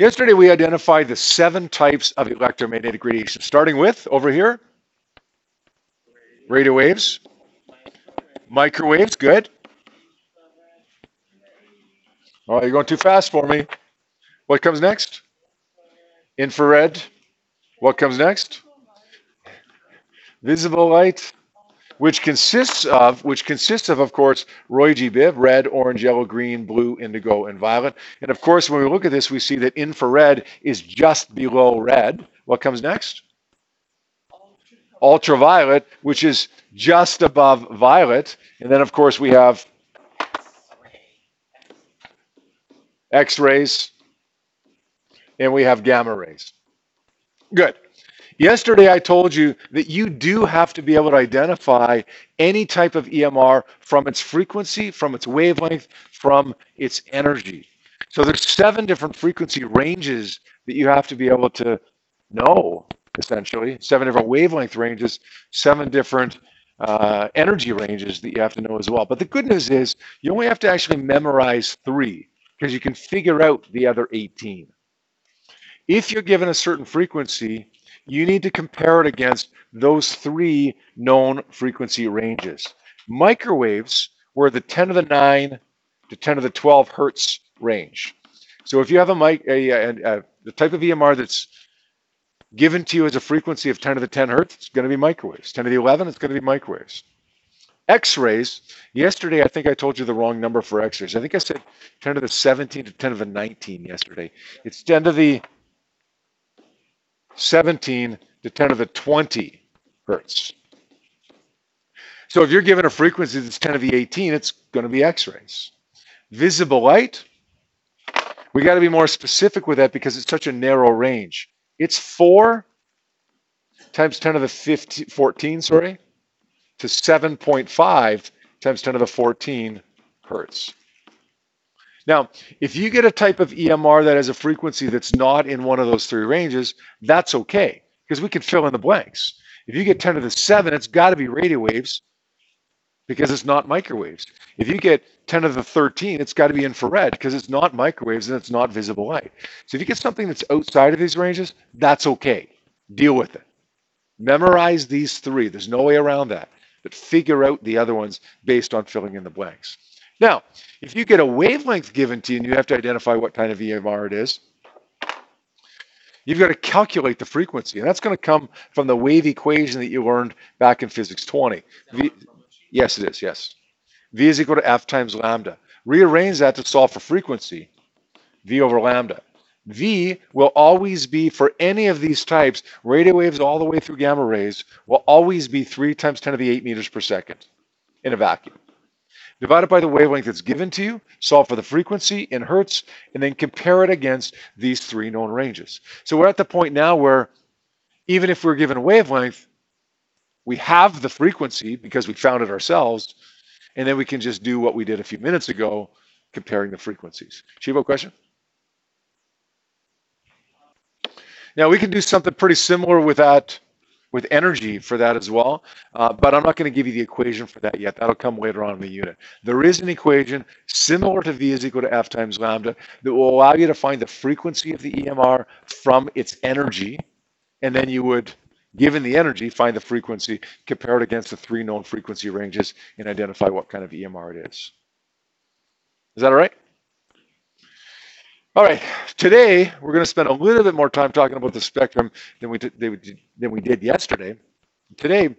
Yesterday we identified the seven types of electromagnetic radiation, starting with over here, radio waves, microwaves, good. Oh, you're going too fast for me. What comes next? Infrared. What comes next? Visible light, which consists of, which consists of, of course, Roy G. Biv, red, orange, yellow, green, blue, indigo, and violet. And of course, when we look at this, we see that infrared is just below red. What comes next? Ultraviolet, which is just above violet. And then, of course, we have X-rays, and we have gamma rays. Good. Yesterday, I told you that you do have to be able to identify any type of EMR from its frequency, from its wavelength, from its energy. So there's seven different frequency ranges that you have to be able to know, essentially. Seven different wavelength ranges, seven different uh, energy ranges that you have to know as well. But the good news is you only have to actually memorize three because you can figure out the other 18. If you're given a certain frequency, you need to compare it against those three known frequency ranges. Microwaves were the 10 to the 9 to 10 to the 12 hertz range. So if you have a mic, a, a, a, the type of EMR that's given to you as a frequency of 10 to the 10 hertz, it's going to be microwaves. 10 to the 11, it's going to be microwaves. X-rays, yesterday I think I told you the wrong number for X-rays. I think I said 10 to the 17 to 10 to the 19 yesterday. It's 10 to the 17 to 10 to the 20 hertz. So if you're given a frequency that's 10 to the 18, it's going to be X-rays. Visible light, we got to be more specific with that because it's such a narrow range. It's 4 times 10 to the 15, 14, sorry, to 7.5 times 10 to the 14 hertz. Now, if you get a type of EMR that has a frequency that's not in one of those three ranges, that's okay because we can fill in the blanks. If you get 10 to the 7, it's got to be radio waves because it's not microwaves. If you get 10 to the 13, it's got to be infrared because it's not microwaves and it's not visible light. So if you get something that's outside of these ranges, that's okay. Deal with it. Memorize these three. There's no way around that. But figure out the other ones based on filling in the blanks. Now, if you get a wavelength given to you and you have to identify what kind of EMR it is, you've got to calculate the frequency. And that's going to come from the wave equation that you learned back in Physics 20. V, yes, it is, yes. V is equal to F times lambda. Rearrange that to solve for frequency, V over lambda. V will always be, for any of these types, radio waves all the way through gamma rays, will always be 3 times 10 to the 8 meters per second in a vacuum divided by the wavelength that's given to you, solve for the frequency in hertz, and then compare it against these three known ranges. So we're at the point now where even if we're given a wavelength, we have the frequency because we found it ourselves, and then we can just do what we did a few minutes ago, comparing the frequencies. Shivo, question? Now we can do something pretty similar with that with energy for that as well. Uh, but I'm not going to give you the equation for that yet. That'll come later on in the unit. There is an equation similar to V is equal to F times lambda that will allow you to find the frequency of the EMR from its energy. And then you would, given the energy, find the frequency, compare it against the three known frequency ranges, and identify what kind of EMR it is. Is that all right? All right, today we're going to spend a little bit more time talking about the spectrum than we did, than we did yesterday. Today,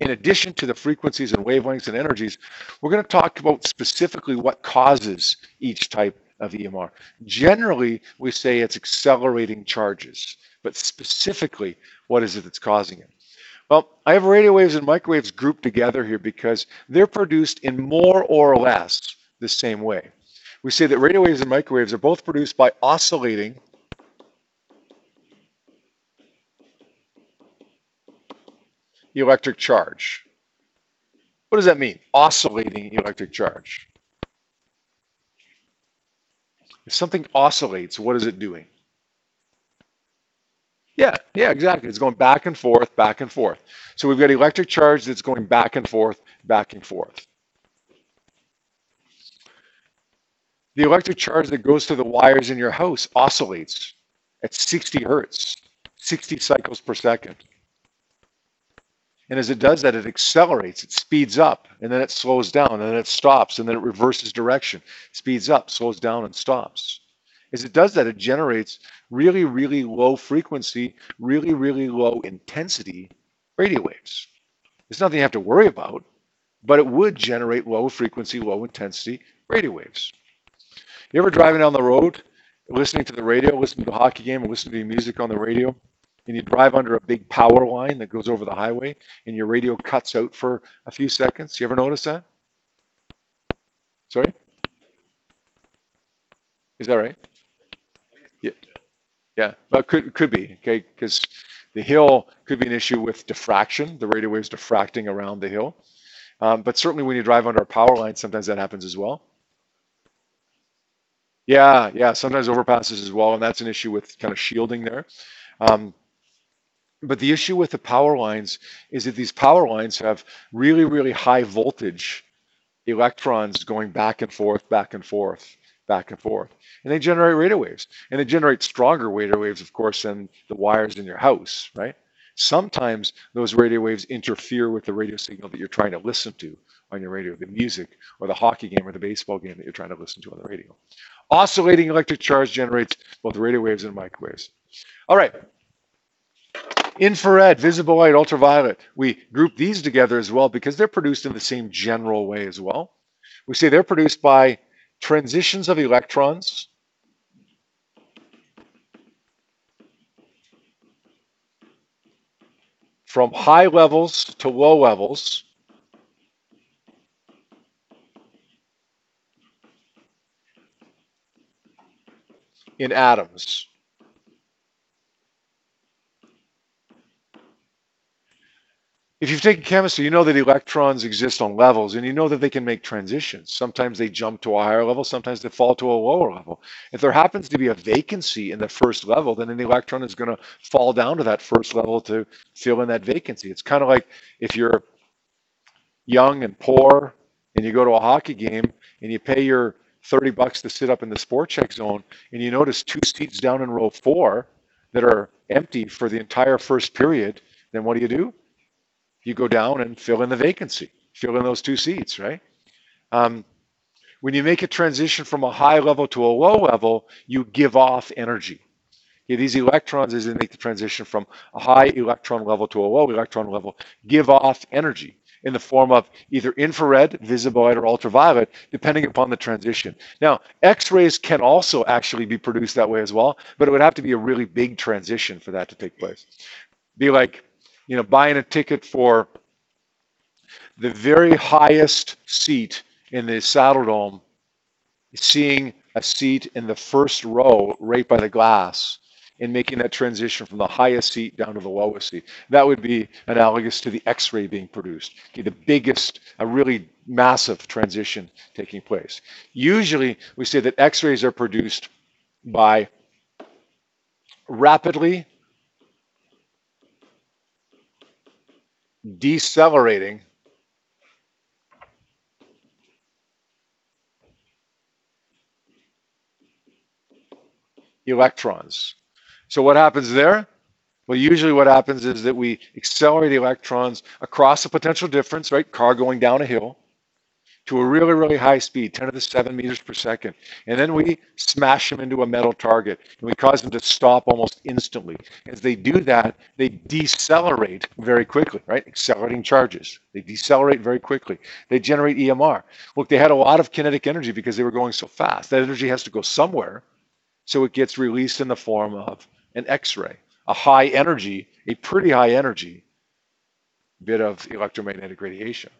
in addition to the frequencies and wavelengths and energies, we're going to talk about specifically what causes each type of EMR. Generally, we say it's accelerating charges, but specifically, what is it that's causing it? Well, I have radio waves and microwaves grouped together here because they're produced in more or less the same way we say that radio waves and microwaves are both produced by oscillating electric charge. What does that mean? Oscillating electric charge. If something oscillates, what is it doing? Yeah, yeah, exactly. It's going back and forth, back and forth. So we've got electric charge that's going back and forth, back and forth. The electric charge that goes through the wires in your house oscillates at 60 hertz, 60 cycles per second. And as it does that, it accelerates, it speeds up, and then it slows down, and then it stops, and then it reverses direction, speeds up, slows down, and stops. As it does that, it generates really, really low frequency, really, really low intensity radio waves. It's nothing you have to worry about, but it would generate low frequency, low intensity radio waves. You ever driving down the road, listening to the radio, listening to a hockey game, or listening to music on the radio? and you drive under a big power line that goes over the highway and your radio cuts out for a few seconds. You ever notice that? Sorry? Is that right? Yeah. Yeah, but could could be, okay, because the hill could be an issue with diffraction, the radio waves diffracting around the hill. Um, but certainly when you drive under a power line, sometimes that happens as well. Yeah, yeah, sometimes overpasses as well, and that's an issue with kind of shielding there. Um, but the issue with the power lines is that these power lines have really, really high voltage electrons going back and forth, back and forth, back and forth. And they generate radio waves. And they generate stronger radio waves, of course, than the wires in your house, right? Sometimes those radio waves interfere with the radio signal that you're trying to listen to on your radio, the music or the hockey game or the baseball game that you're trying to listen to on the radio. Oscillating electric charge generates both radio waves and microwaves. All right, Infrared, visible light, ultraviolet. We group these together as well because they're produced in the same general way as well. We say they're produced by transitions of electrons from high levels to low levels in atoms. If you've taken chemistry, you know that electrons exist on levels and you know that they can make transitions. Sometimes they jump to a higher level, sometimes they fall to a lower level. If there happens to be a vacancy in the first level, then an electron is going to fall down to that first level to fill in that vacancy. It's kind of like if you're young and poor and you go to a hockey game and you pay your 30 bucks to sit up in the Sport Chek zone and you notice two seats down in row four that are empty for the entire first period, then what do you do? You go down and fill in the vacancy, fill in those two seats, right? Um, when you make a transition from a high level to a low level, you give off energy. These electrons, as they make the transition from a high electron level to a low electron level, give off energy in the form of either infrared, visible light, or ultraviolet, depending upon the transition. Now, X-rays can also actually be produced that way as well, but it would have to be a really big transition for that to take place. Be like you know, buying a ticket for the very highest seat in the Saddledome, seeing a seat in the first row right by the glass and making that transition from the highest seat down to the lowest seat. That would be analogous to the X-ray being produced. Okay, the biggest, a really massive transition taking place. Usually we say that X-rays are produced by rapidly decelerating electrons. So what happens there? Well, usually what happens is that we accelerate electrons across a potential difference, right? Car going down a hill to a really, really high speed, 10 to the 7 meters per second. And then we smash them into a metal target and we cause them to stop almost instantly. As they do that, they decelerate very quickly, right? Accelerating charges. They decelerate very quickly. They generate EMR. Look, they had a lot of kinetic energy because they were going so fast. That energy has to go somewhere. So it gets released in the form of an X ray, a high energy, a pretty high energy bit of electromagnetic radiation.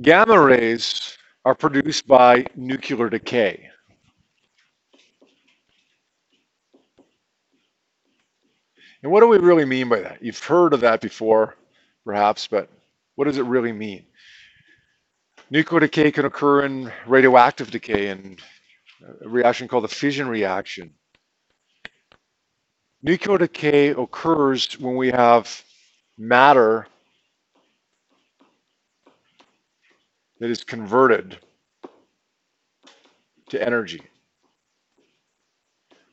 Gamma rays are produced by nuclear decay. And what do we really mean by that? You've heard of that before, perhaps, but what does it really mean? Nuclear decay can occur in radioactive decay and a reaction called the fission reaction. Nuclear decay occurs when we have matter that is converted to energy.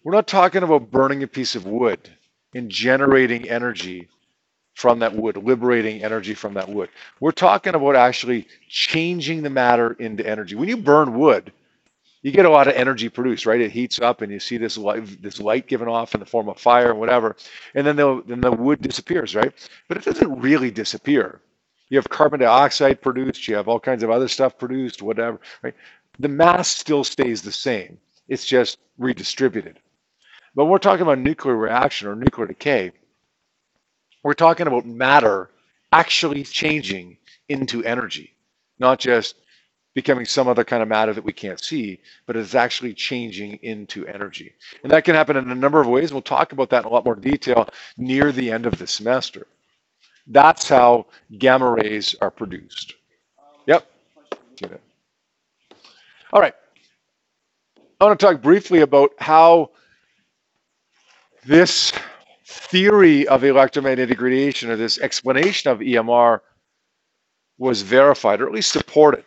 We're not talking about burning a piece of wood and generating energy from that wood, liberating energy from that wood. We're talking about actually changing the matter into energy. When you burn wood, you get a lot of energy produced, right? It heats up, and you see this light, this light given off in the form of fire and whatever, and then then the wood disappears, right? But it doesn't really disappear. You have carbon dioxide produced, you have all kinds of other stuff produced, whatever, right? The mass still stays the same. It's just redistributed. But we're talking about nuclear reaction or nuclear decay. We're talking about matter actually changing into energy, not just becoming some other kind of matter that we can't see, but it's actually changing into energy. And that can happen in a number of ways. We'll talk about that in a lot more detail near the end of the semester. That's how gamma rays are produced. Yep. All right. I want to talk briefly about how this theory of electromagnetic radiation or this explanation of EMR was verified or at least supported.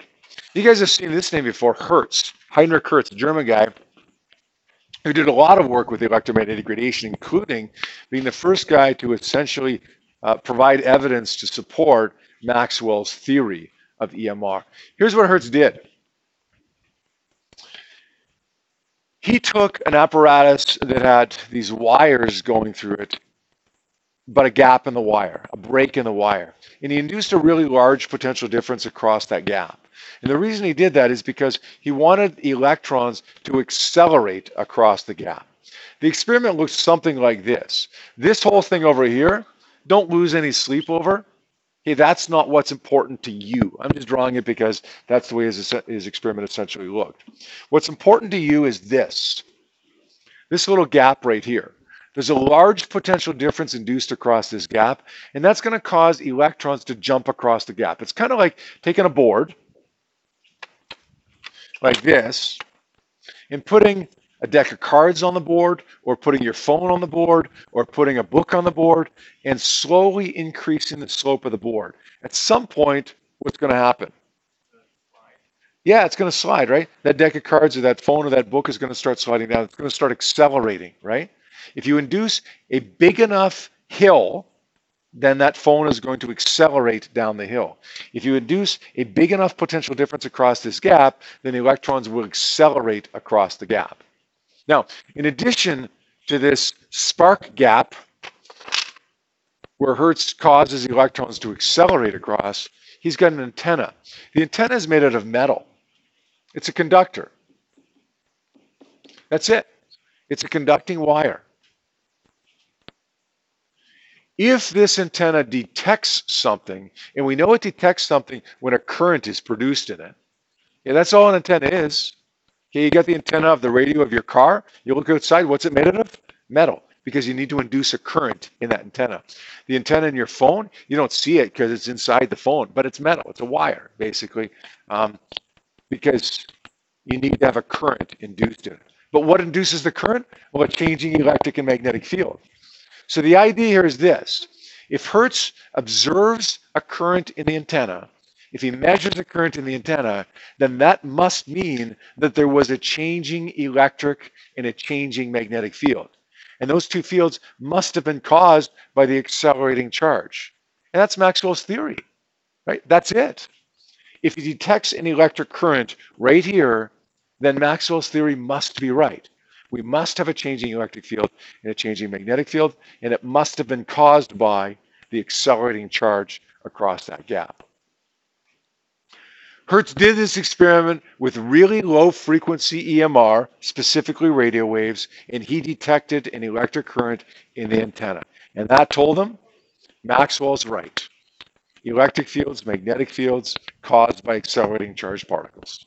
You guys have seen this name before, Hertz, Heinrich Hertz, a German guy who did a lot of work with electromagnetic radiation, including being the first guy to essentially uh, provide evidence to support Maxwell's theory of EMR. Here's what Hertz did. He took an apparatus that had these wires going through it, but a gap in the wire, a break in the wire, and he induced a really large potential difference across that gap. And the reason he did that is because he wanted electrons to accelerate across the gap. The experiment looks something like this. This whole thing over here don't lose any sleep over. Hey, that's not what's important to you. I'm just drawing it because that's the way his, his experiment essentially looked. What's important to you is this this little gap right here. There's a large potential difference induced across this gap, and that's going to cause electrons to jump across the gap. It's kind of like taking a board like this and putting a deck of cards on the board or putting your phone on the board or putting a book on the board and slowly increasing the slope of the board. At some point, what's going to happen? Yeah, it's going to slide, right? That deck of cards or that phone or that book is going to start sliding down. It's going to start accelerating, right? If you induce a big enough hill, then that phone is going to accelerate down the hill. If you induce a big enough potential difference across this gap, then the electrons will accelerate across the gap. Now, in addition to this spark gap, where Hertz causes electrons to accelerate across, he's got an antenna. The antenna is made out of metal. It's a conductor. That's it. It's a conducting wire. If this antenna detects something, and we know it detects something when a current is produced in it, yeah, that's all an antenna is. Okay, you got the antenna of the radio of your car. You look outside, what's it made out of? Metal, because you need to induce a current in that antenna. The antenna in your phone, you don't see it because it's inside the phone, but it's metal. It's a wire, basically, um, because you need to have a current induced in it. But what induces the current? Well, a changing electric and magnetic field. So the idea here is this. If Hertz observes a current in the antenna, if he measures the current in the antenna, then that must mean that there was a changing electric and a changing magnetic field. And those two fields must have been caused by the accelerating charge. And that's Maxwell's theory, right? That's it. If he detects an electric current right here, then Maxwell's theory must be right. We must have a changing electric field and a changing magnetic field, and it must have been caused by the accelerating charge across that gap. Hertz did this experiment with really low frequency EMR, specifically radio waves, and he detected an electric current in the antenna. And that told him Maxwell's right. Electric fields, magnetic fields caused by accelerating charged particles.